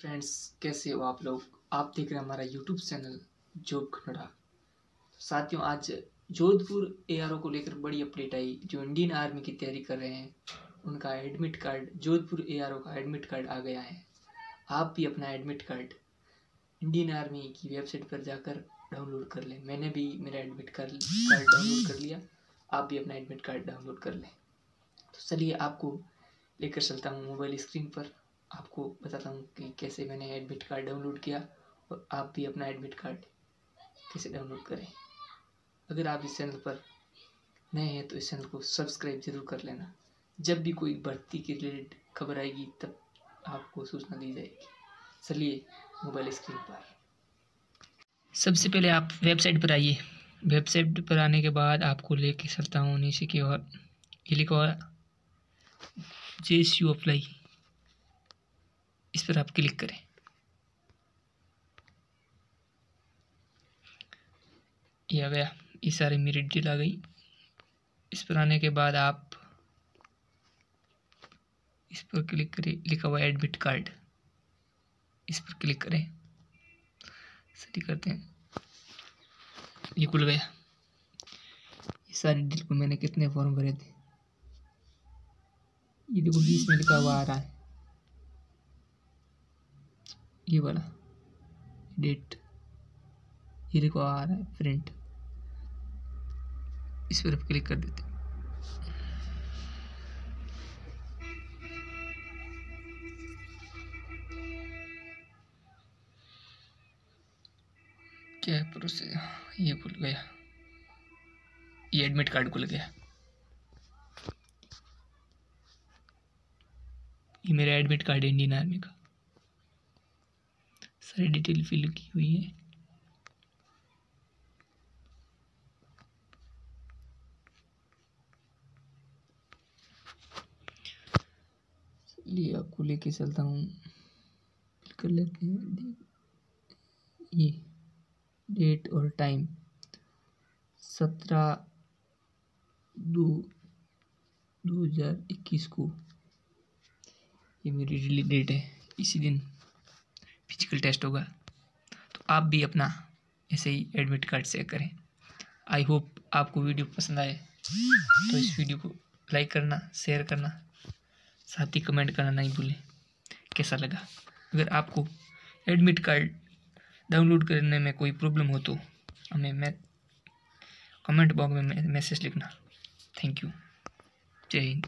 Friends कैसे हो आप लोग? आप देख रहे हैं हमारा यूट्यूब चैनल जॉब खनड़ा साथियों, आज जोधपुर एआरओ को लेकर बड़ी अपडेट आई, जो इंडियन आर्मी की तैयारी कर रहे हैं। उनका एडमिट कार्ड जोधपुर एआरओ का एडमिट कार्ड आ गया है। आप भी अपना एडमिट कार्ड इंडियन आर्मी की वेबसाइट पर जाकर डाउनलोड कर लें। मैंने भी मेरा एडमिट कार्ड डाउनलोड कर लिया। आप भी अपना एडमिट कार्ड डाउनलोड कर लें। तो चलिए, आपको लेकर चलता हूँ मोबाइल स्क्रीन पर। आपको बताता हूँ कि कैसे मैंने एडमिट कार्ड डाउनलोड किया और आप भी अपना एडमिट कार्ड कैसे डाउनलोड करें। अगर आप इस चैनल पर नए हैं तो इस चैनल को सब्सक्राइब ज़रूर कर लेना। जब भी कोई भर्ती के रिलेटेड खबर आएगी, तब आपको सूचना दी जाएगी। चलिए मोबाइल स्क्रीन पर। सबसे पहले आप वेबसाइट पर आइए। वेबसाइट पर आने के बाद आपको लेके चलता हूँ नीचे की ओर। ये हुआ जे एस यू अप्लाई इस पर आप क्लिक करें। ये आ गया। ये सारी मेरी डिटेल आ गई। इस पर आने के बाद आप इस पर क्लिक करें। लिखा हुआ एडमिट कार्ड। इस पर क्लिक करें। सही करते हैं। ये खुल गया। ये सारी डिटेल को मैंने कितने फॉर्म भरे थे? ये देखो बीस में लिखा हुआ आ रहा है। ये वाला डेट ये देखो आ रहा है प्रिंट। इस पर क्लिक कर देते क्या है प्रोसेस ये खुल गया। ये एडमिट कार्ड खुल गया। ये मेरा एडमिट कार्ड है इंडियन आर्मी का। सारी डिटेल फिल की हुई है। आपको लेके चलता हूँ। कर लेते हैं। ये डेट और टाइम। सत्रह दो दो हज़ार इक्कीस को। ये मेरी रिलीज़ डेट है। इसी दिन। फ़िज़िकल टेस्ट होगा तो आप भी अपना ऐसे ही एडमिट कार्ड चेक करें। आई होप आपको वीडियो पसंद आए। तो इस वीडियो को लाइक करना शेयर करना, साथ ही कमेंट करना नहीं भूलें। कैसा लगा? अगर आपको एडमिट कार्ड डाउनलोड करने में कोई प्रॉब्लम हो तो हमें मैं कमेंट बॉक्स में मैसेज लिखना। थैंक यू जय हिंद।